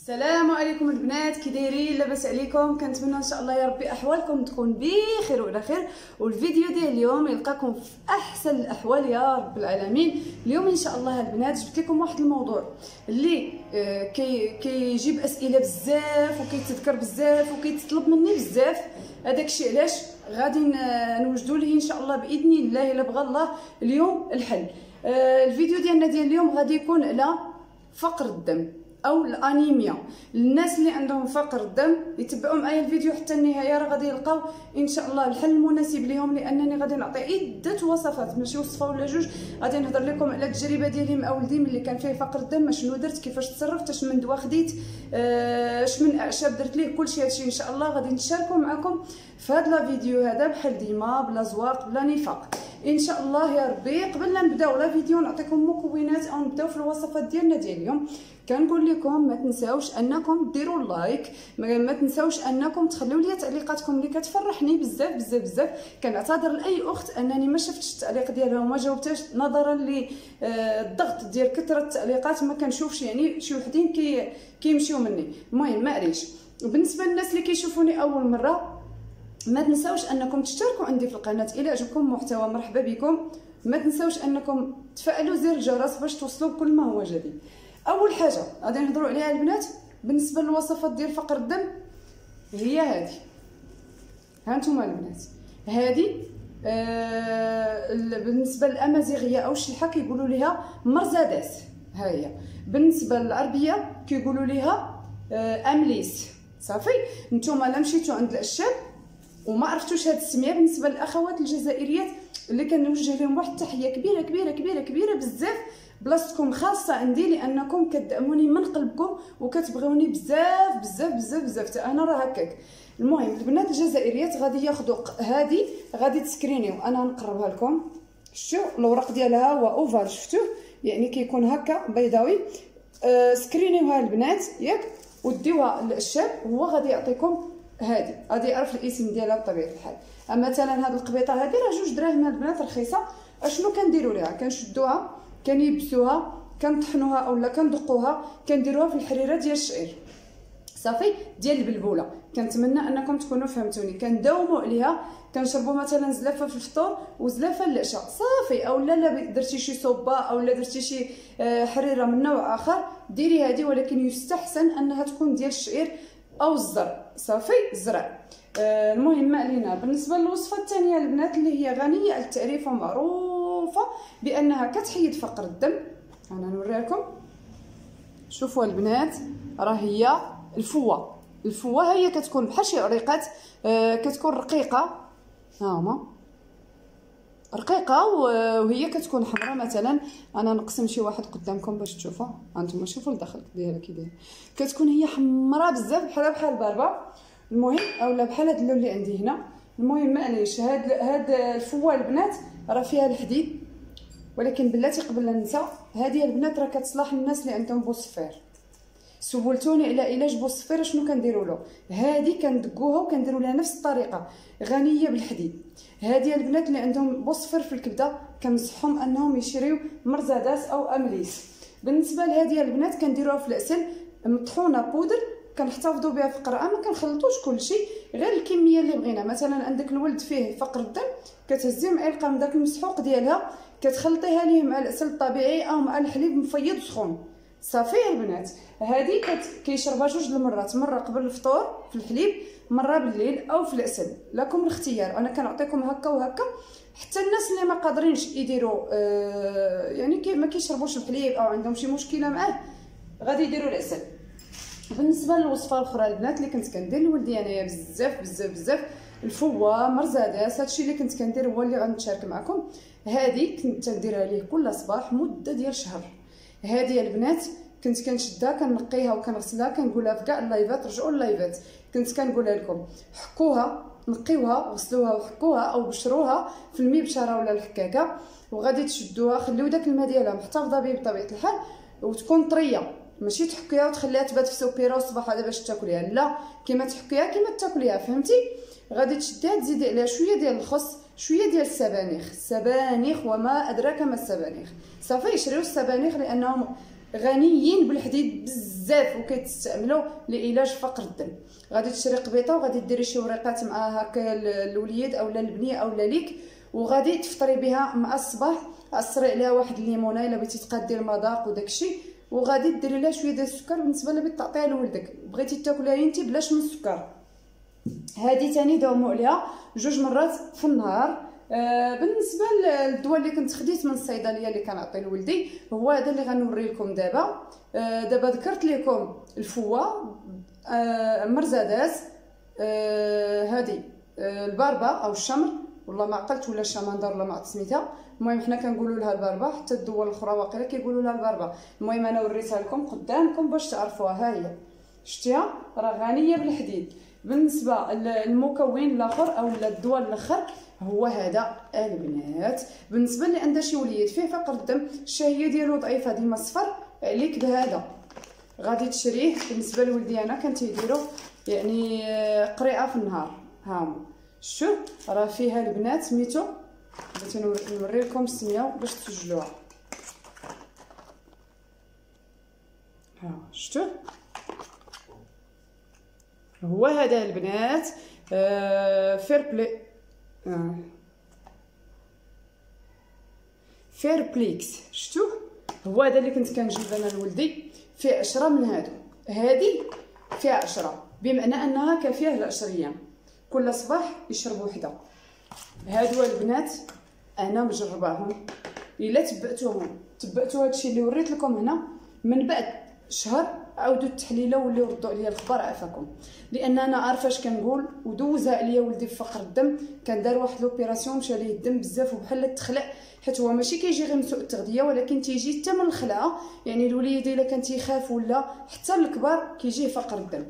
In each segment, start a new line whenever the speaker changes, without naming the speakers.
السلام عليكم البنات كي دايرين لاباس عليكم. كنتمنى إن شاء الله يا ربي أحوالكم تكون بخير وعلى خير. والفيديو ديال اليوم يلقاكم في أحسن الأحوال يا رب العالمين. اليوم إن شاء الله البنات جبت لكم واحد الموضوع اللي آه، كي كيجيب أسئلة بزاف وكيتذكر بزاف وكيتطلب مني بزاف. هذاك الشيء علاش؟ غادي نوجدوا ليه إن شاء الله بإذن الله إلا بغى الله اليوم الحل. آه، الفيديو ديالنا ديال اليوم غادي يكون على فقر الدم. أو الأنيميا. الناس اللي عندهم فقر الدم يتبعوا معايا الفيديو حتى النهاية راه غادي يلقاو. إن شاء الله الحل المناسب لهم لأنني غادي نعطي عدة وصفات. ماشي وصفة ولا جوج. غادي نهضر لكم على التجربة ديالي مع ولدي ملي كان فيه فقر الدم. شنو درت؟ كيفاش تصرفت؟ أش من دواء خديت؟ آه، أش من أعشاب درت ليه؟ كلشي هادشي إن شاء الله غادي نشاركو معكم في هذا الفيديو هذا بحال ديما بلا زواق بلا نفاق. إن شاء الله يا ربي. قبل لا نبداو la vidéo نعطيكم مكونات أو نبداو في الوصفات ديالنا ديال اليوم. كنقول لكم ما تنساوش أنكم ديروا like ما تنساوش أنكم تخليو لي تعليقاتكم اللي كتفرحني بزاف بزاف بزاف. كنعتذر لأي أخت أنني ما شفتش التعليق ديالها وما جاوبتهاش نظرا للضغط ديال كثرة التعليقات. ما كنشوفش يعني شي وحدين كي كيمشيو مني. المهم معليش. وبالنسبه للناس اللي كيشوفوني أول مرة ما تنساوش أنكم تشتركوا عندي في القناة. إلى عجبكم المحتوى مرحبا بكم. ما تنساوش أنكم تفعلوا زر الجرس باش توصلوا بكل ما هو جديد. أول حاجة غادي نهضروا عليها البنات. بالنسبة للوصفات ديال فقر الدم هي هذه ها أنتم البنات. هذه آه بالنسبة للأمازيغية أو الشلحة كيقولوا ليها مرزادات. ها هي. بالنسبة للعربيه كيقولوا ليها آه أمليس. صافي؟ نتوما لا مشيتو عند العشاب وما عرفتوش هاد السمية بالنسبة للأخوات الجزائريات اللي كنوجه لهم واحد التحية كبيرة كبيرة كبيرة كبيرة بزاف بلاصتكم خاصة عندي لأنكم كتدعموني من قلبكم وكتبغيوني بزاف بزاف بزاف بزاف. أنا راه هكاك. المهم البنات الجزائريات غادي ياخذوا هذه غادي تسكرينيو. أنا نقربها لكم. شفتوا؟ الورق ديالها هو ovale شفتوه؟ يعني كيكون هكا بيضاوي. أه سكرينيوها البنات ياك وديوها للشاب. هو غادي يعطيكم هادي غادي يعرف الاسم ديالها بطبيعة الحال. أما مثلا هاد القبيطة هادي راه جوج دراهم البنات رخيصة. أشنو كنديروا ليها؟ كنشدوها كنيبسوها كنطحنوها أولا كندقوها كنديروها في الحريرة ديال الشعير. صافي ديال البلبولة. كنتمنى أنكم تكونوا فهمتوني. كنداوموا عليها كنشربوا مثلا زلافة في الفطور وزلافة للعشاء صافي أولا لا درتي شي صوبه أولا درتي شي آه، حريرة من نوع آخر ديري هذه ولكن يستحسن أنها تكون ديال الشعير أو الزر. صافي الزرع آه المهم ما علينا بالنسبة للوصفة الثانية البنات اللي هي غنية التعريف ومعروفه بأنها كتحيد فقر الدم. أنا نوريها لكم شوفوا البنات راه هي الفوة. الفوة هي كتكون بحال شي عريقات آه كتكون رقيقة. ها هما. رقيقة وهي كتكون حمراء مثلا. أنا نقسم شي واحد قدامكم باش تشوفوا. هانتوما شوفوا الداخل ديالها كي داير كتكون هي حمراء بزاف بحال بحال الباربة المهم أولا بحال هاد اللون اللي عندي هنا. المهم معليش هاد هاد الفوه البنات راه فيها الحديد. ولكن بلاتي قبل ننسى هذه البنات راه كتصلح للناس اللي عندهم بوصفير سولتوني على علاج بوصفير شنو كنديروا له. هذه كندقوها وكنديروا لها نفس الطريقة. غنية بالحديد هذه البنات اللي عندهم بوصفر في الكبدة كنصحهم أنهم يشريو مرزادات أو أمليس. بالنسبة لهذه البنات كنديروها في العسل مطحونة بودر كنحتفظوا بها في قرعه ما كنخلطوش كلشي غير الكمية اللي بغينا. مثلا عندك الولد فيه فقر الدم كتهزي معلقه من داك المسحوق ديالها كتخلطيها ليه مع العسل الطبيعي أو مع الحليب مفيض سخون صافي البنات. هذه كيشربها جوج المرات مرة قبل الفطور في الحليب مرة بالليل أو في العسل لكم الاختيار. أنا كنعطيكم هكا وهكا. حتى الناس اللي ما قادرينش يديروا آه يعني كي ما كيشربوش الحليب أو عندهم شي مشكلة معاه غادي يديروا العسل بالنسبة للوصفة الأخرى البنات اللي كنت كندير لولدي أنايا بزاف بزاف بزاف. الفوه مرزادات هادشي اللي كنت كندير هو اللي غنشارك معكم. هذه كنت نديرها ليه كل صباح مدة ديال شهر. هذه البنات كنت كنشدها كنقيها وكنغسلها كنقولها في كاع اللايفات رجعوا اللايفات كنت كنقولها لكم حكوها نقيوها غسلوها وحكوها أو بشروها في المبشرة ولا الحكاكة وغادي تشدوها. خليو داك الماء ديالها محتفظة به بطبيعة الحال وتكون طرية. ماشي تحكيها وتخليها تبات في سوبيره والصباح هذا باش تاكليها. لا كيما تحكيها كيما تاكليها فهمتي؟ غادي تشديها تزيدي عليها شوية ديال الخس شوية ديال السبانخ؟ السبانخ وما أدراك ما السبانخ. صافي شريو السبانخ لأنهم غنيين بالحديد بزاف وكيتستعملوا لعلاج فقر الدم. غادي تشري قبيطة وغادي ديري شي وريقات مع هكا الوليد اولا البنيه اولا ليك وغادي تفطري بها مع الصباح عصري عليها واحد الليمونة إلا بغيتي تقادي المذاق وداكشي وغادي ديري لها شوية ديال السكر. بالنسبة اللي تعطيها لولدك بغيتي تاكلها أنت بلاش من السكر. هذه تاني داوموا عليها. جوج مرات في النهار. آه بالنسبة للدواء اللي كنت خديت من الصيدلية اللي كنعطي لولدي هو هذا اللي غنوري لكم دابا. آه دابا ذكرت لكم الفوا آه مرزادات هذه الباربه أو الشمر والله ما عقلت ولا الشمندر ولا ما عرفت سميتها. المهم حنا كنقولوا لها الباربه حتى الدول الأخرى واقيلا كيقولوا لها الباربه المهم أنا وريتها لكم قدامكم باش تعرفوها. ها هي. شتيها؟ راه غنية بالحديد. بالنسبة للمكون الآخر أو الدواء الأخر هو هذا البنات. بالنسبة اللي عندها شي وليد فيه فقر الدم الشهية ديالو ضعيفة ديما صفر عليك بهذا. غادي تشريه بالنسبة لولدي أنا كنت يديرو يعني آه، قريعة في النهار. ها شوف راه فيها البنات سميتو بغيت نوري لكم السمية باش تسجلوها. ها شفتوا هو هذا البنات Ferpli. Ferplex شفتوا هو هذا اللي كنت كنجيب أنا لولدي فيه عشرة من هادو. هادي فيها عشرة بمعنى أنها كافيه لعشر أيام. كل صباح يشرب وحدة. هادو البنات أنا مجرباهم. إلا تبعتوهم. تبعتوا هادشي اللي وريت لكم هنا من بعد شهر عاودوا التحليلة ولاو ردوا عليا الخبر عافاكم. لأن أنا عارفة اش كنقول ودوزها عليا ولدي في فقر الدم كان دار واحد l'opération مشى ليه الدم بزاف وبحال تخلع حيت هو ماشي كيجي غير من سوء التغذية ولكن تيجي حتى من الخلعة. يعني الوليد إلا كان تيخاف ولا حتى الكبار كيجيه فقر الدم.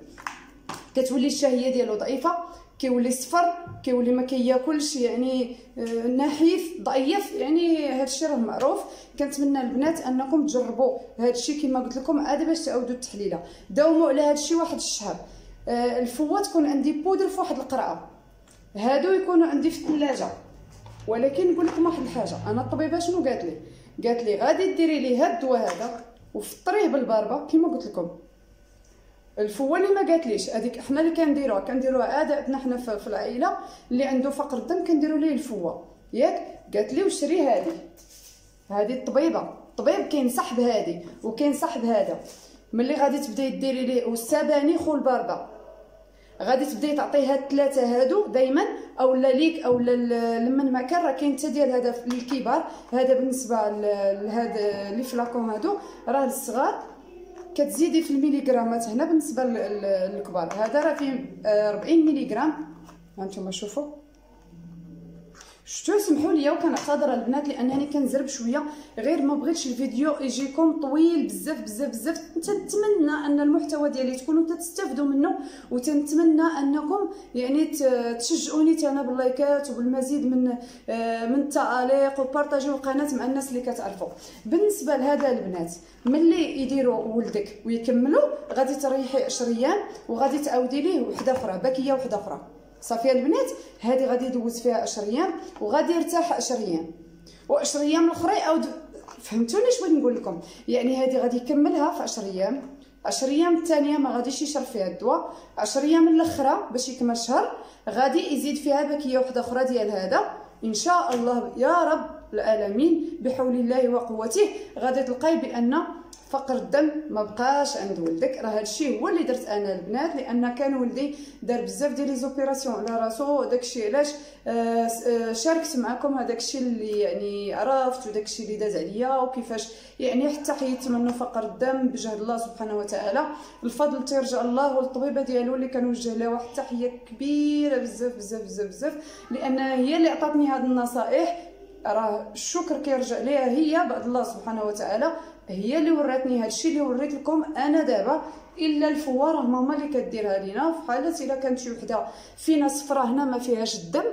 كتولي الشهية ديالو ضعيفة. كيولي صفر كيولي ما كياكلش يعني آه، نحيف ضعيف يعني هذا الشيء راه معروف. كنتمنى البنات أنكم تجربوا هذا الشيء كما قلت لكم عاد باش تعاودوا التحليلة. داوموا على هذا الشيء واحد الشهر. آه، الفوه تكون عندي بودر في واحد القرعه هادو يكونوا عندي في الثلاجة. ولكن نقول لكم واحد الحاجة أنا الطبيبة شنو قالت لي؟ قالت لي غادي ديري لي هاد الدواء هذا وفطريه بالباربة كما قلت لكم. الفوه اللي ما قالتليش. هذيك حنا اللي كنديروها. كنديروها عاداتنا حنا في العائلة اللي عنده فقر الدم كنديروا ليه الفوة. ياك؟ قالت لي وشري هذه هذه الطبيبة. الطبيب كينصح بهذه وكينصح بهذا ملي غادي تبداي ديري ليه والسباني خو البارده غادي تبداي تعطيه هاد الثلاثه هادو دائما أو لا ليك أو لمن ما كان. راه كاين حتى ديال هذا للكبار. هذا بالنسبة لهذا لي فلاكون هادو. راه للصغار. كتزيدي في الميليغرامات هنا بالنسبة للكبار. هذا راه فيه 40 ميليغرام. هانتوما شوفوا. شتو سمحوا لي وكنعتذر البنات لأنني كنزرب شوية غير ما بغيتش الفيديو يجيكم طويل بزاف بزاف بزاف. تنتمنى أن المحتوى ديالي تكونوا تستافدوا منه وتنتمنى أنكم يعني تشجعوني أنا باللايكات وبالمزيد من آه، من التعاليق وبارطاجيو القناة مع الناس اللي كتعرفوا. بالنسبة لهذا البنات ملي يديروا ولدك ويكملوا غادي تريحي 10 أيام وغادي تعاودي ليه وحدة أخرى باكية وحدة أخرى. صافي البنات هذه غادي يدوز فيها 10 أيام وغادي يرتاح 10 أيام و10 أيام الأخرى يعاود فهمتوني بغيت نقول لكم؟ يعني هذه غادي يكملها في 10 أيام 10 أيام الثانية ما غاديش يشرب فيها الدواء. 10 أيام الأخرى باش يكمل شهر غادي يزيد فيها باكية وحدة أخرى ديال هذا. إن شاء الله يا رب. العالمين بحول الله وقوته. غادي تلقاي بأن فقر الدم ما بقاش عند ولدك. راه هادشي هو اللي درت أنا البنات لأن كان ولدي دار بزاف ديال لي زوبيراسيون على راسو داكشي علاش. آه، آه، شاركت معكم هذاك الشيء اللي يعني عرفت وداك الشيء اللي داز عليا وكيفاش يعني حتى حيدت منه فقر الدم بجهد الله سبحانه وتعالى. الفضل تيرجع الله والطبيبة ديالو اللي كنوجه لها واحد التحيه كبيرة بزاف بزاف بزاف بزاف. لأن هي اللي عطاتني هذه النصائح راه الشكر كيرجع ليها هي بعد الله سبحانه وتعالى هي اللي وراتني هادشي اللي وريت لكم أنا دابا. إلا الفوة راه ماما اللي كديرها لينا في حالة إلا كانت شي وحدة فينا صفرة هنا ما فيهاش الدم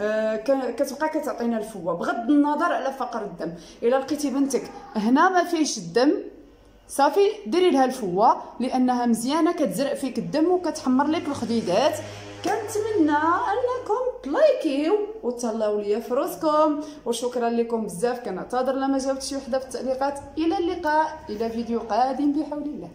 آه كتبقى كتعطينا الفوه بغض النظر على فقر الدم. إلا لقيتي بنتك هنا ما فيهش الدم صافي ديري لها الفوه لأنها مزيانة كتزرع فيك الدم وكتحمر لك الخديدات. كنتمنى أنكم تلايك لايكيو وتهلاو ليا في روسكم وشكرا لكم بزاف. كنعتذر لما جاوبت شي وحدة في التعليقات. إلى اللقاء. إلى فيديو قادم بحول الله.